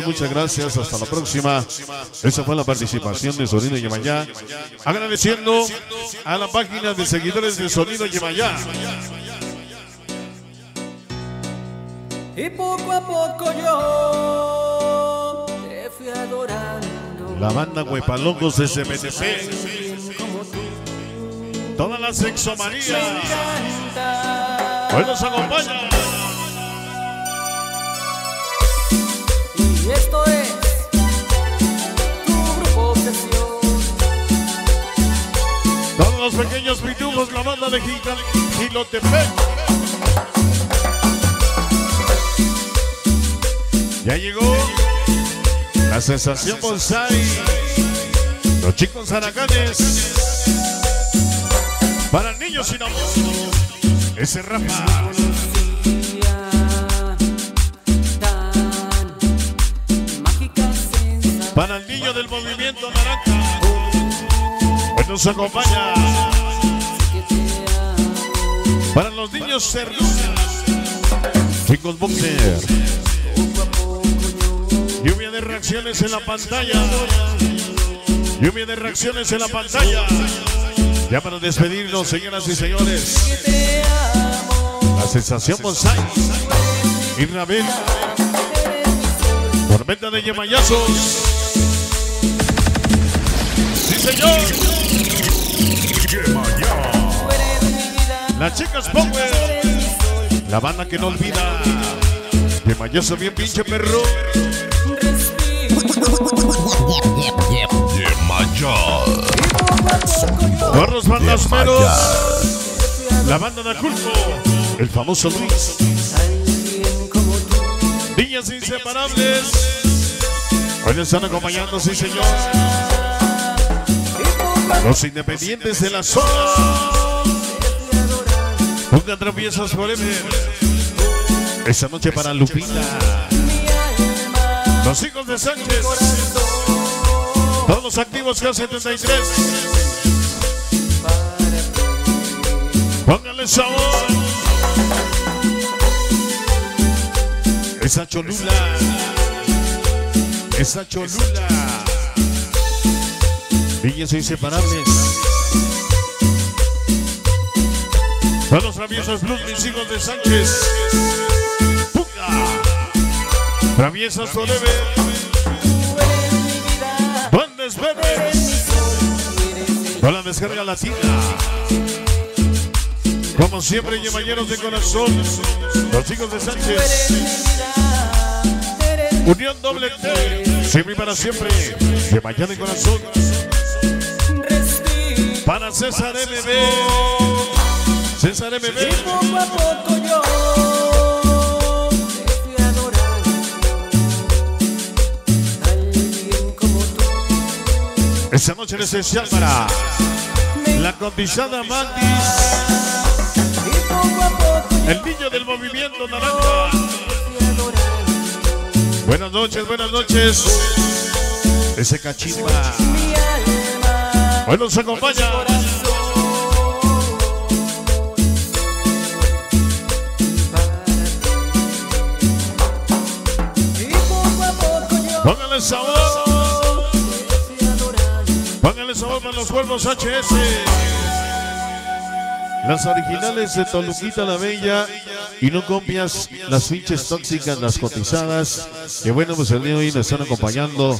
damos muchas gracias. Hasta la próxima. Esa fue la participación de Sonido Yemayá. Agradeciendo a la página de seguidores de Sonido Yemayá. Y poco a poco yo te fui adorando. La banda Huepalongos de CMTP. Como tú Toda la sexomanía. canta. Hoy nos acompaña. Los pequeños pitujos, la banda de Gilotepec. Ya llegó la sensación bonsai. Los chicos aracanes. Para niños sin amor. Ese Rafa. Para el niño del movimiento nos acompaña. Para los niños cerrudos. Chicos boxer. Lluvia de reacciones en la pantalla. Lluvia de reacciones en la pantalla. Ya para despedirnos, señoras y señores. La sensación bonsai. Sol. Tormenta de yemayazos. Señor. Las chicas Power. La banda que no olvida. Yemayazo bien pinche perro. Corros bandasmeros. La banda de Aculco. El famoso Luis. Niñas inseparables. Hoy nos están acompañando, sí señor. Los independientes de la zona. Pongan tropiezos forever. Esta noche para Lupita. Los hijos de Sánchez. Todos los activos K73. Pónganle sabor. Esa cholula. Esa cholula. Niñas inseparables. Son los traviesos blues, mis hijos de Sánchez. ¡Puga! Traviesas forever. Duendes verdes. Con la descarga latina. Como siempre, yemayeros de corazón. Los hijos de Sánchez. Unión doble T. Siempre para siempre. Yemaya de corazón. Para César MB. César MB. Poco a poco yo te fui adorando. Alguien como tú Esta noche en especial para la cotizada Mantis. y poco a poco yo El niño del movimiento naranja. Buenas noches, buenas noches. Ese cachimba. Hoy nos acompaña. Póngale sabor. Póngale sabor para los cuervos HS. Las originales de Toluquita la Bella. Y no copias las pinches tóxicas, las cotizadas. Que bueno, pues el día de hoy nos están acompañando.